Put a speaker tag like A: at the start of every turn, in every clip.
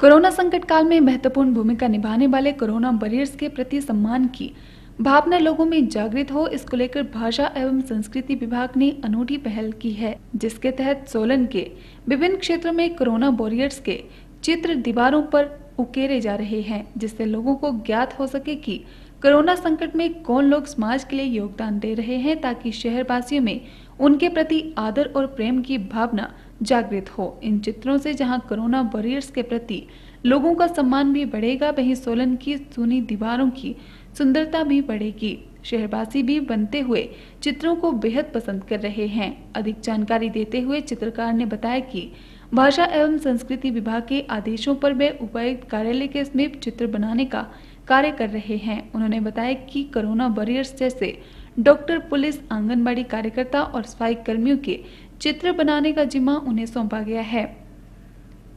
A: Corona संकट काल में महत्वपूर्ण भूमिका निभाने वाले कोरोना वॉरियर्स के प्रति सम्मान की भावना लोगों में जागृत हो, इसको लेकर भाषा एवं संस्कृति विभाग ने अनूठी पहल की है, जिसके तहत सोलन के विभिन्न क्षेत्रों में कोरोना वॉरियर्स के चित्र दीवारों पर उकेरे जा रहे हैं, जिससे लोगों को ज्ञात हो सके कि कोरोना संकट में कौन लोग समाज के लिए योगदान दे रहे हैं, ताकि शहरवासियों में उनके प्रति आदर और प्रेम की भावना जागृत हो। इन चित्रों से जहाँ कोरोना वॉरियर्स के प्रति लोगों का सम्मान भी बढ़ेगा, वहीं सोलन की सुनी दीवारों की सुंदरता भी बढ़ेगी। शहरवासी भी बनते हुए चित्रों को बेहद पसंद कर रहे हैं। अधिक जानकारी देते हुए चित्रकार ने बताया कि भाषा एवं संस्कृति विभाग के आदेशों पर वे उपायुक्त कार्यालय के समीप चित्र बनाने का कार्य कर रहे हैं। उन्होंने बताया कि कोरोना वॉरियर्स जैसे डॉक्टर, पुलिस, आंगनबाड़ी कार्यकर्ता और सफ़ाई कर्मियों के चित्र बनाने का जिम्मा उन्हें सौंपा गया है।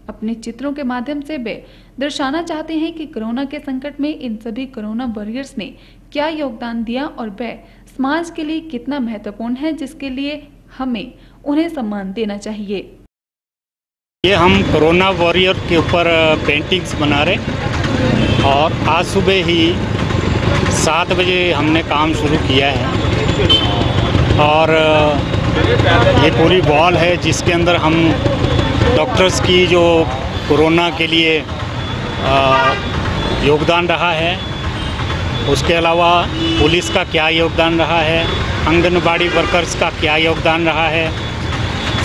A: अपने चित्रों के माध्यम से वे दर्शाना चाहते हैं कि कोरोना के संकट में इन सभी कोरोना वॉरियर्स ने क्या योगदान दिया और वे समाज के लिए कितना महत्वपूर्ण है, जिसके लिए हमें उन्हें सम्मान देना चाहिए।
B: ये हम कोरोना वॉरियर के ऊपर पेंटिंग्स बना रहे और आज सुबह ही सात बजे हमने काम शुरू किया है। और ये पूरी वॉल है जिसके अंदर हम डॉक्टर्स की जो कोरोना के लिए योगदान रहा है। उसके अलावा पुलिस का क्या योगदान रहा है? आंगनबाड़ी वर्कर्स का क्या योगदान रहा है?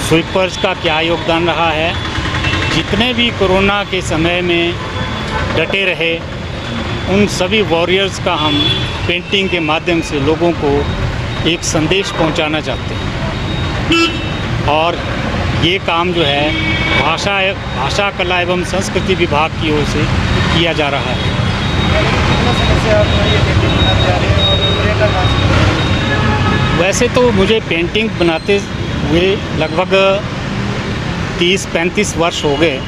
B: स्वीपर्स का क्या योगदान रहा है? जितने भी कोरोना के समय में डटे रहे, उन सभी वॉरियर्स का हम पेंटिंग के माध्यम से लोगों को एक संदेश पहुंचाना चाहते हैं। और ये काम जो है भाषा भाषा, कला एवं संस्कृति विभाग की ओर से किया जा रहा है। वैसे तो मुझे पेंटिंग बनाते हुए लगभग 30-35 वर्ष हो गए।